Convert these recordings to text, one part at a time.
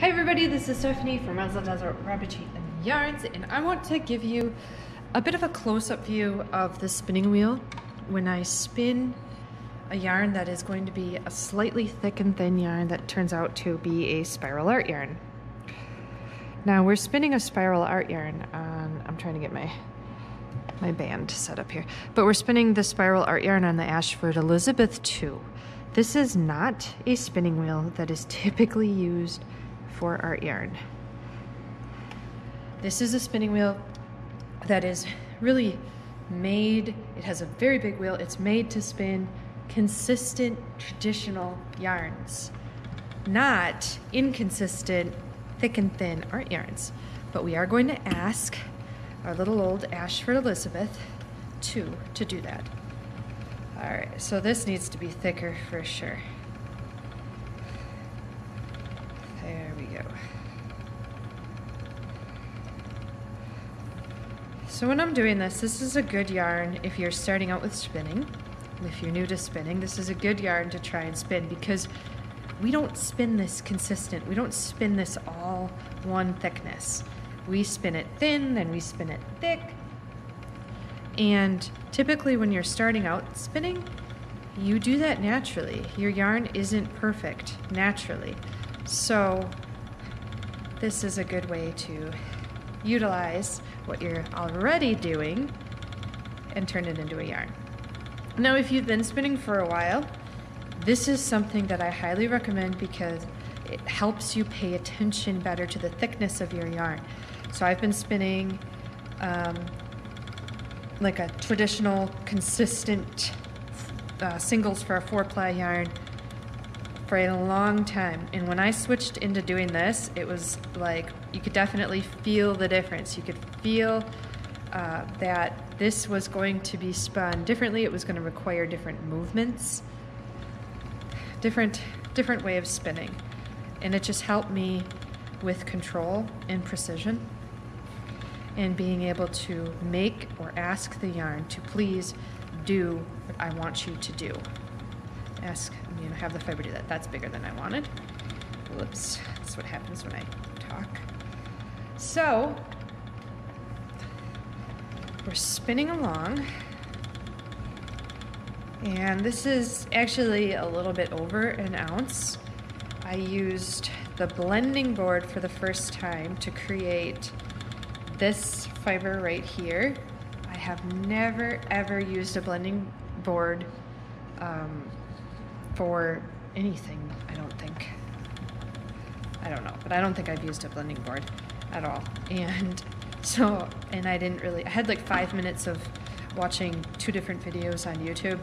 Hi everybody, this is Stephanie from Razzle Dazzle Rabbitry and Yarns, and I want to give you a bit of a close-up view of the spinning wheel when I spin a yarn that is going to be a slightly thick and thin yarn that turns out to be a spiral art yarn. Now we're spinning a spiral art yarn on, I'm trying to get my my band set up here, but we're spinning the spiral art yarn on the Ashford Elizabeth 2. This is not a spinning wheel that is typically used for art yarn. This is a spinning wheel that is really made, it has a very big wheel, it's made to spin consistent traditional yarns, not inconsistent thick and thin art yarns. But we are going to ask our little old Ashford Elizabeth 2 to do that. All right, so this needs to be thicker for sure. There we go. So when I'm doing this, this is a good yarn if you're starting out with spinning. If you're new to spinning, this is a good yarn to try and spin because we don't spin this consistent. We don't spin this all one thickness. We spin it thin, then we spin it thick. And typically when you're starting out spinning, you do that naturally. Your yarn isn't perfect naturally. So this is a good way to utilize what you're already doing and turn it into a yarn. Now, if you've been spinning for a while, this is something that I highly recommend because it helps you pay attention better to the thickness of your yarn. So I've been spinning um, like a traditional, consistent uh, singles for a four ply yarn for a long time. And when I switched into doing this, it was like you could definitely feel the difference. You could feel uh, that this was going to be spun differently. It was going to require different movements, different different way of spinning, and it just helped me with control and precision and being able to make or ask the yarn to please do what I want you to do. Ask, you know, have the fiber do that. That's bigger than I wanted. Whoops, that's what happens when I talk. So, we're spinning along. And this is actually a little bit over an ounce. I used the blending board for the first time to create this fiber right here. I have never ever used a blending board um, for anything, I don't think. I don't know, but I don't think I've used a blending board at all. And so, and I didn't really, I had like five minutes of watching two different videos on YouTube.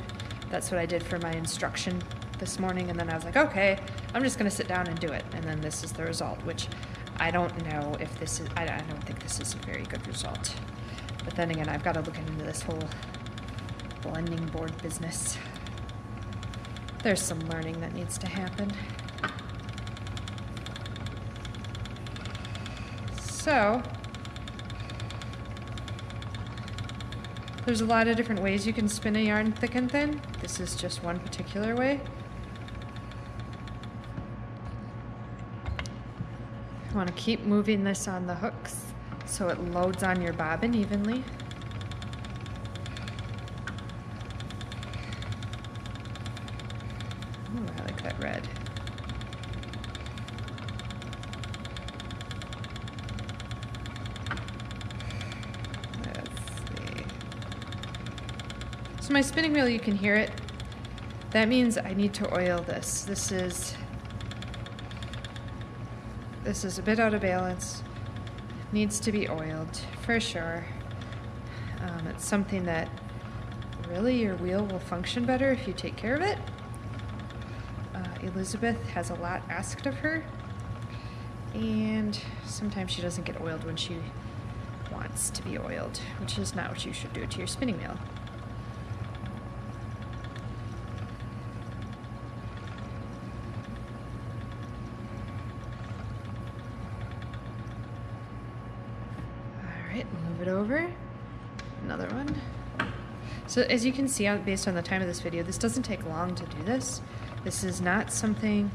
That's what I did for my instruction this morning. And then I was like, okay, I'm just going to sit down and do it. And then this is the result, which I don't know if this is, I, don't think this is a very good result. But then again, I've got to look into this whole blending board business. There's some learning that needs to happen. So, there's a lot of different ways you can spin a yarn thick and thin. This is just one particular way. You want to keep moving this on the hooks so it loads on your bobbin evenly. Ooh, I like that red. Let's see. So my spinning wheel, you can hear it. That means I need to oil this. This is this is a bit out of balance. Needs to be oiled for sure. Um, it's something that really your wheel will function better if you take care of it. Uh, Elizabeth has a lot asked of her, and sometimes she doesn't get oiled when she wants to be oiled, which is not what you should do to your spinning wheel. it over. Another one. So as you can see, based on the time of this video, this doesn't take long to do this. This is not something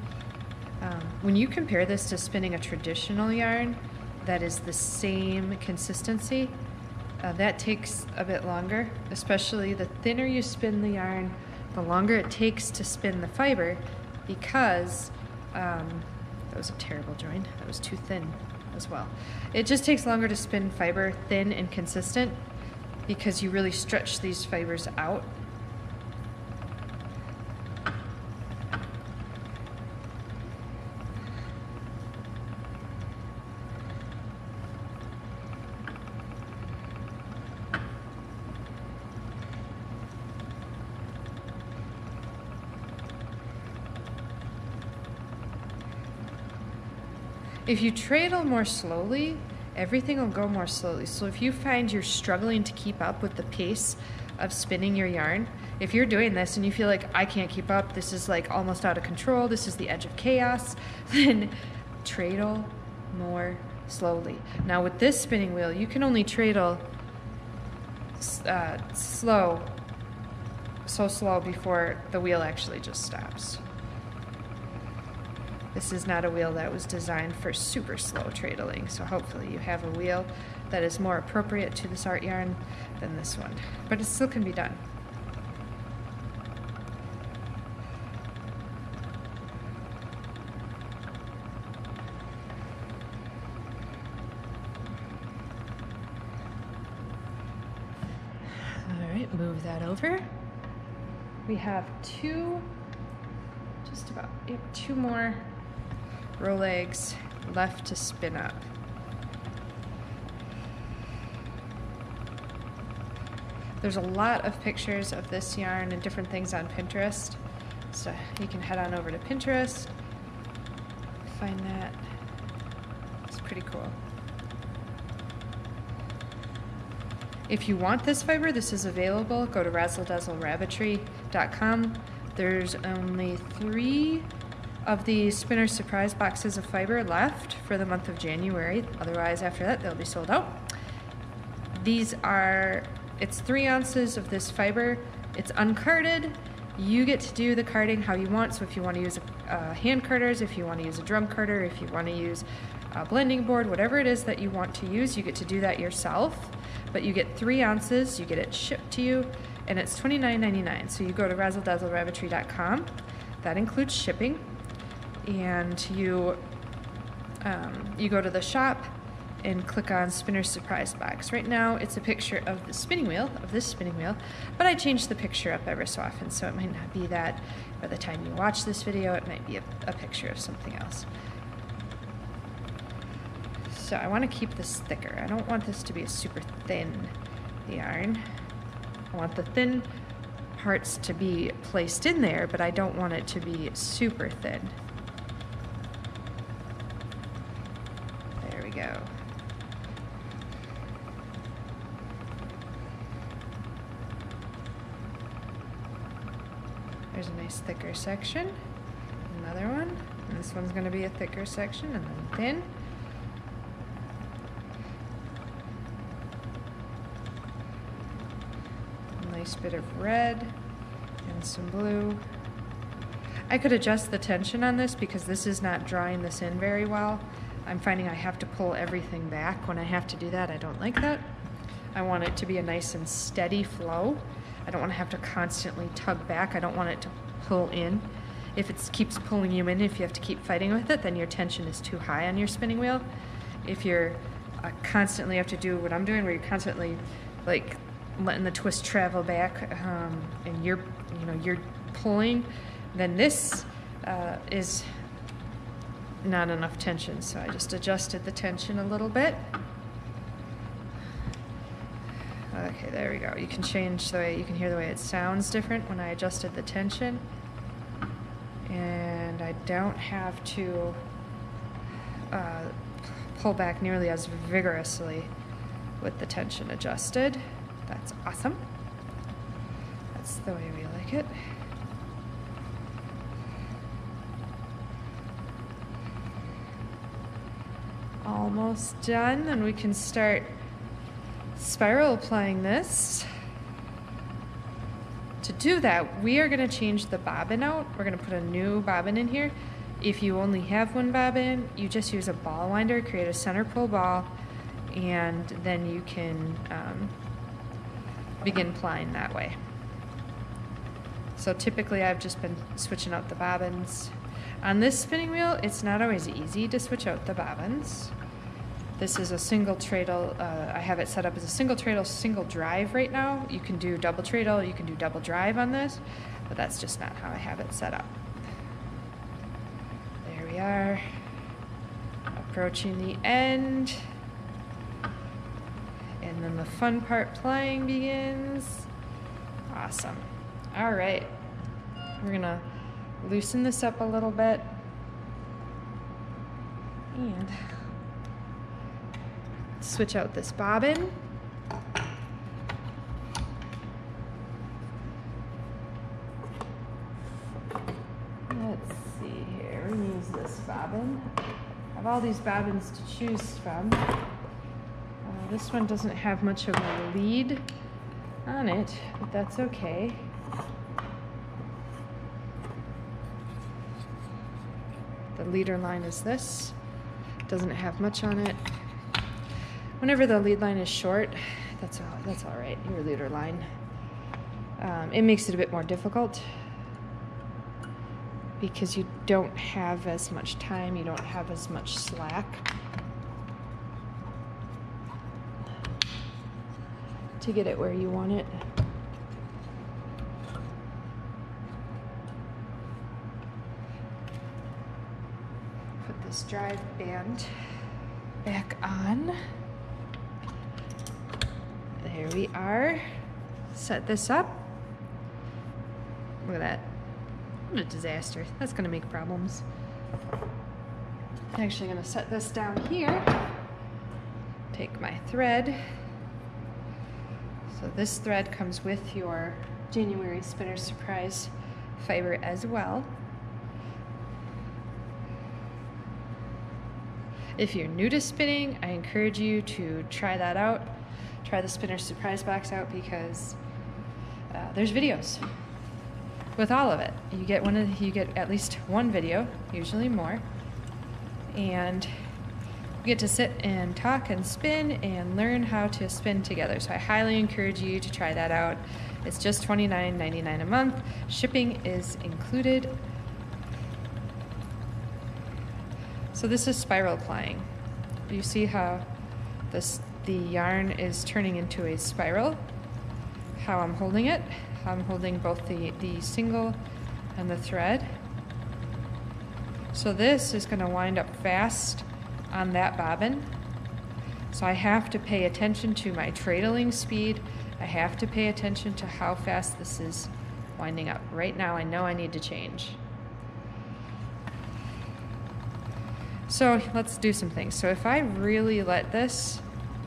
Um, when you compare this to spinning a traditional yarn that is the same consistency, uh, that takes a bit longer, especially the thinner you spin the yarn, the longer it takes to spin the fiber because um, that was a terrible join. That was too thin as well. It just takes longer to spin fiber thin and consistent because you really stretch these fibers out. If you treadle more slowly, everything will go more slowly. So if you find you're struggling to keep up with the pace of spinning your yarn, if you're doing this and you feel like I can't keep up, this is like almost out of control, this is the edge of chaos, then treadle more slowly. Now with this spinning wheel, you can only treadle uh, slow, so slow before the wheel actually just stops. This is not a wheel that was designed for super slow treadling, so hopefully you have a wheel that is more appropriate to this art yarn than this one. But it still can be done. All right, move that over. We have two, just about two more rolags left to spin up. There's a lot of pictures of this yarn and different things on Pinterest. So you can head on over to Pinterest, find that. It's pretty cool. If you want this fiber, this is available. Go to razzledazzlerabbitry.com. There's only three of the spinner surprise boxes of fiber left for the month of January. Otherwise, after that, they'll be sold out. These are, it's three ounces of this fiber. It's uncarded. You get to do the carding how you want. So if you want to use uh, hand carders, if you want to use a drum carder, if you want to use a blending board, whatever it is that you want to use, you get to do that yourself. But you get three ounces, you get it shipped to you, and it's $29.99. So you go to razzledazzlerabbitry.com. That includes shipping and you um, you go to the shop and click on spinner surprise box. Right now it's a picture of the spinning wheel, of this spinning wheel, but I change the picture up ever so often, so it might not be that by the time you watch this video, it might be a, a picture of something else. So I want to keep this thicker. I don't want this to be a super thin yarn. I want the thin parts to be placed in there, but I don't want it to be super thin. go. There's a nice thicker section. Another one. And this one's going to be a thicker section and then thin. Nice bit of red and some blue. I could adjust the tension on this because this is not drawing this in very well. I'm finding I have to pull everything back when I have to do that. I don't like that. I want it to be a nice and steady flow. I don't want to have to constantly tug back. I don't want it to pull in. If it keeps pulling you in, if you have to keep fighting with it, then your tension is too high on your spinning wheel. If you're uh, constantly have to do what I'm doing, where you're constantly like letting the twist travel back, um, and you're you know you're pulling, then this uh, is not enough tension, so I just adjusted the tension a little bit. Okay, there we go. You can change the way, you can hear the way it sounds different when I adjusted the tension. And I don't have to uh, pull back nearly as vigorously with the tension adjusted. That's awesome. That's the way we like it. almost done and we can start spiral plying this. To do that, we are going to change the bobbin out. We're going to put a new bobbin in here If you only have one bobbin, you just use a ball winder, create a center pull ball, and then you can um, begin plying that way. So typically I've just been switching out the bobbins. On this spinning wheel, it's not always easy to switch out the bobbins. This is a single treadle. Uh, I have it set up as a single treadle, single drive right now. You can do double treadle, you can do double drive on this, but that's just not how I have it set up. There we are, approaching the end. And then the fun part plying begins. Awesome. All right, we're gonna loosen this up a little bit. And switch out this bobbin. Let's see here, we use this bobbin. I have all these bobbins to choose from. Uh, this one doesn't have much of a lead on it, but that's okay. The leader line is this. Doesn't have much on it. Whenever the lead line is short, that's all, that's all right, your leader line. Um, it makes it a bit more difficult because you don't have as much time, you don't have as much slack to get it where you want it. Put this drive band back on. There we are. Set this up. Look at that. What a disaster. That's gonna make problems. I'm actually gonna set this down here. Take my thread. So this thread comes with your January Spinner Surprise fiber as well. If you're new to spinning, I encourage you to try that out try the spinner surprise box out because uh, there's videos with all of it. You get one of, you get at least one video, usually more, and you get to sit and talk and spin and learn how to spin together. So I highly encourage you to try that out. It's just $29.99 a month. Shipping is included. So this is spiral plying. You see how this the yarn is turning into a spiral. How I'm holding it, I'm holding both the, the single and the thread. So this is going to wind up fast on that bobbin. So I have to pay attention to my treadling speed. I have to pay attention to how fast this is winding up. Right now I know I need to change. So let's do some things. So if I really let this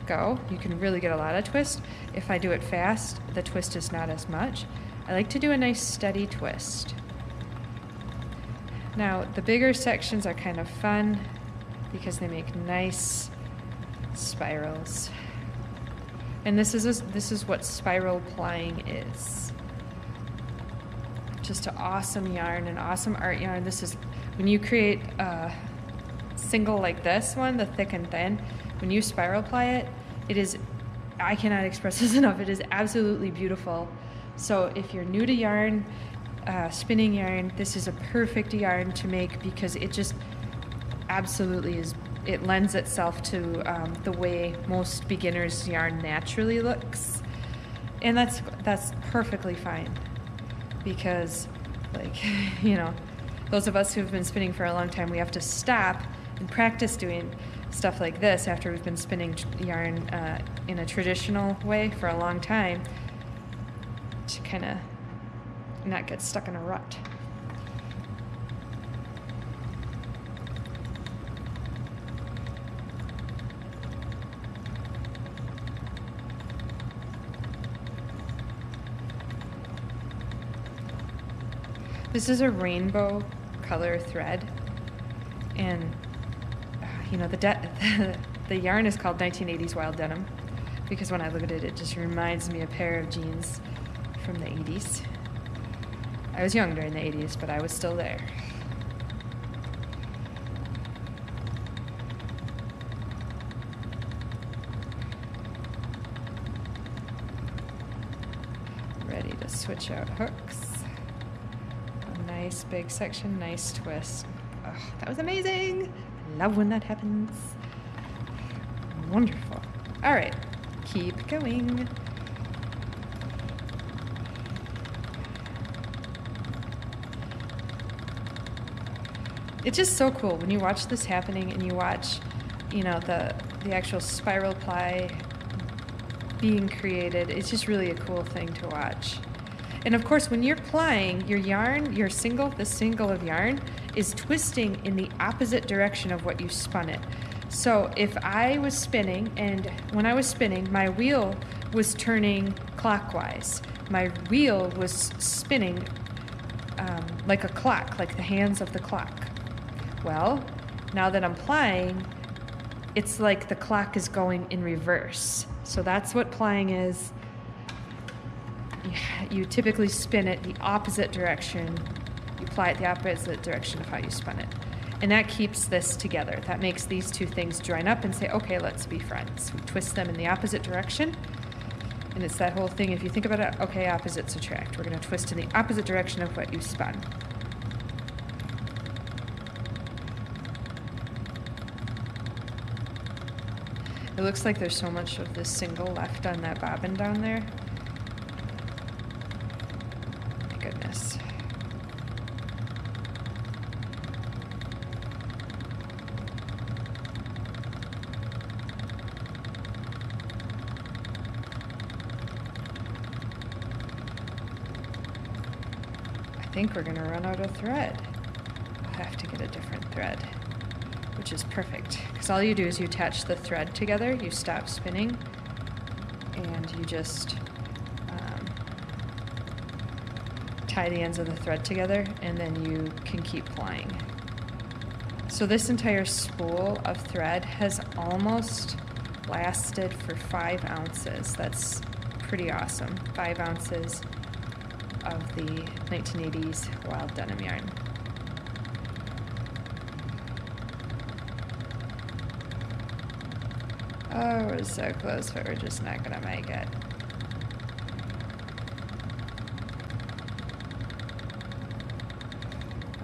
go. You can really get a lot of twist. If I do it fast, the twist is not as much. I like to do a nice steady twist. Now, the bigger sections are kind of fun because they make nice spirals. And this is this is what spiral plying is. Just an awesome yarn, an awesome art yarn. This is when you create a single like this one, the thick and thin, when you spiral ply it, it is, I cannot express this enough, it is absolutely beautiful. So if you're new to yarn, uh, spinning yarn, this is a perfect yarn to make because it just absolutely is, it lends itself to um, the way most beginners yarn naturally looks. And that's, that's perfectly fine because like, you know, those of us who've been spinning for a long time, we have to stop and practice doing stuff like this after we've been spinning yarn uh, in a traditional way for a long time to kind of not get stuck in a rut. This is a rainbow color thread and you know, the, de- the yarn is called 1980s Wild Denim because when I look at it, it just reminds me a pair of jeans from the 80s. I was young during the 80s, but I was still there. Ready to switch out hooks. A nice big section, nice twist. Oh, that was amazing! Love when that happens. Wonderful. All right, keep going. It's just so cool when you watch this happening and you watch, you know, the the actual spiral ply being created. It's just really a cool thing to watch. And of course, when you're plying, your yarn, your single, the single of yarn, is twisting in the opposite direction of what you spun it. So if I was spinning, and when I was spinning, my wheel was turning clockwise. My wheel was spinning um, like a clock, like the hands of the clock. Well, now that I'm plying, it's like the clock is going in reverse. So that's what plying is. You typically spin it the opposite direction. You ply it the opposite direction of how you spun it. And that keeps this together. That makes these two things join up and say, okay, let's be friends. We twist them in the opposite direction. And it's that whole thing. If you think about it, okay, opposites attract. We're going to twist in the opposite direction of what you spun. It looks like there's so much of this single left on that bobbin down there. My goodness. We're gonna run out of thread. I'll have to get a different thread which is perfect because all you do is you attach the thread together, you stop spinning, and you just um, tie the ends of the thread together, and then you can keep plying. So this entire spool of thread has almost lasted for five ounces. That's pretty awesome. Five ounces of the 1980s wild denim yarn. Oh, we're so close, but we're just not gonna make it.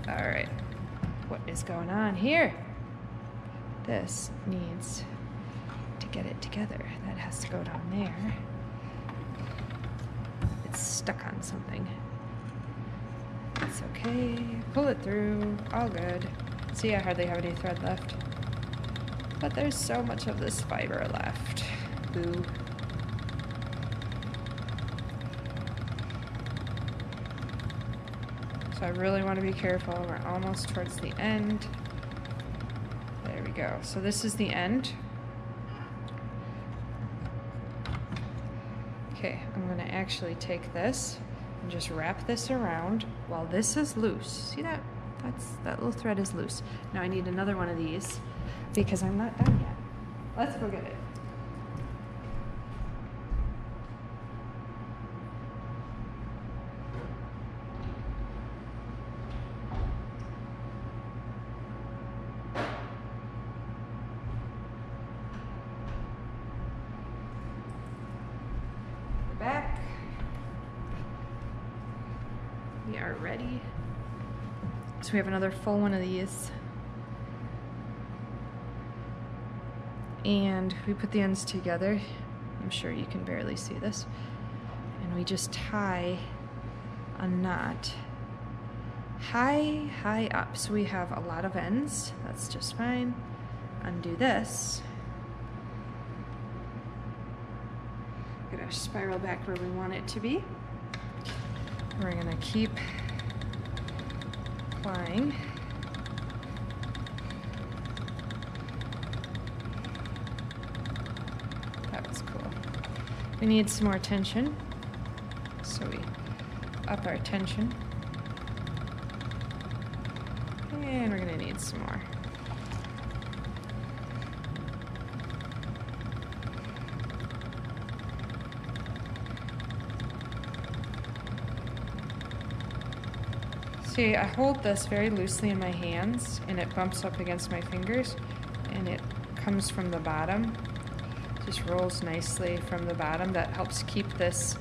Alright. What is going on here? This needs to get it together. That has to go down there. Stuck on something. It's okay. Pull it through. All good. See, I hardly have any thread left. But there's so much of this fiber left. Boo. So I really want to be careful. We're almost towards the end. There we go. So this is the end. Okay, I'm going to actually take this and just wrap this around while this is loose. See that? That's that little thread is loose. Now I need another one of these because I'm not done yet. Let's go get it. We're back. We are ready. So we have another full one of these. and we put the ends together. I'm sure you can barely see this. And we just tie a knot high, high up. So we have a lot of ends. That's just fine. Undo this. Get our spiral back where we want it to be. We're gonna keep plying. We need some more tension. So we up our tension. And we're gonna need some more. See, I hold this very loosely in my hands and it bumps up against my fingers and it comes from the bottom just rolls nicely from the bottom. That helps keep this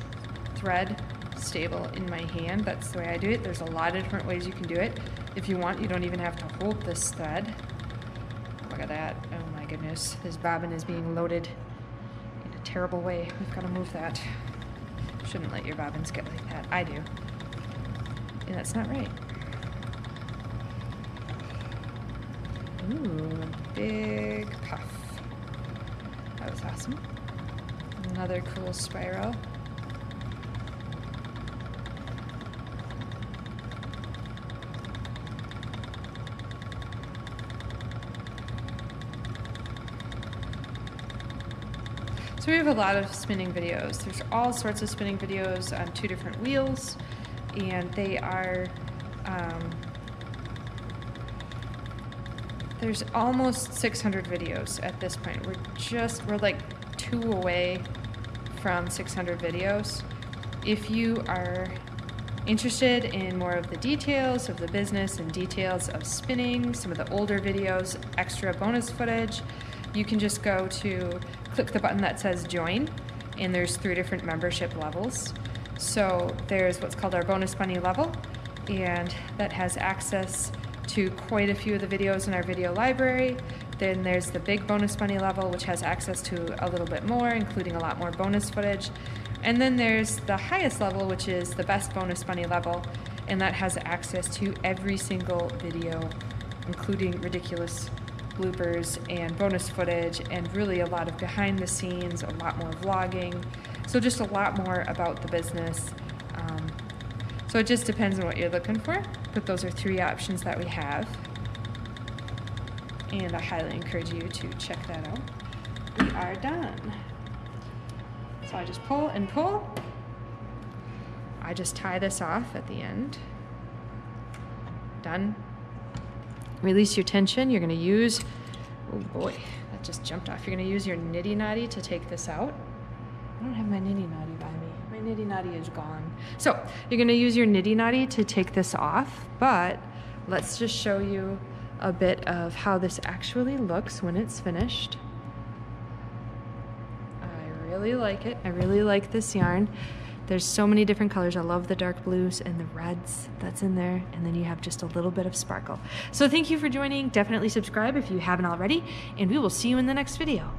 thread stable in my hand. That's the way I do it. There's a lot of different ways you can do it. If you want, you don't even have to hold this thread. Look at that. Oh my goodness. This bobbin is being loaded in a terrible way. We've got to move that. Shouldn't let your bobbins get like that. I do. And that's not right. Ooh, big puff. That was awesome. Another cool spiral. So we have a lot of spinning videos. There's all sorts of spinning videos on two different wheels, and they are. Um, there's almost 600 videos at this point. We're just we're like two away from 600 videos. If you are interested in more of the details of the business and details of spinning, some of the older videos, extra bonus footage, you can just go to click the button that says join, and there's three different membership levels. So there's what's called our bonus bunny level, and that has access to quite a few of the videos in our video library. Then there's the big bonus bunny level, which has access to a little bit more, including a lot more bonus footage. And then there's the highest level, which is the best bonus bunny level, and that has access to every single video, including ridiculous bloopers and bonus footage, and really a lot of behind the scenes, a lot more vlogging. So, just a lot more about the business. Um, so, it just depends on what you're looking for, but those are three options that we have. And I highly encourage you to check that out. We are done. So, I just pull and pull. I just tie this off at the end. Done. Release your tension. You're going to use, oh boy, that just jumped off. You're going to use your niddy noddy to take this out. Don't have my niddy noddy by me. My niddy noddy is gone. So you're to use your niddy noddy to take this off, but let's just show you a bit of how this actually looks when it's finished. I really like it. I really like this yarn. There's so many different colors. I love the dark blues and the reds that's in there. And then you have just a little bit of sparkle. So thank you for joining. Definitely subscribe if you haven't already. And we will see you in the next video.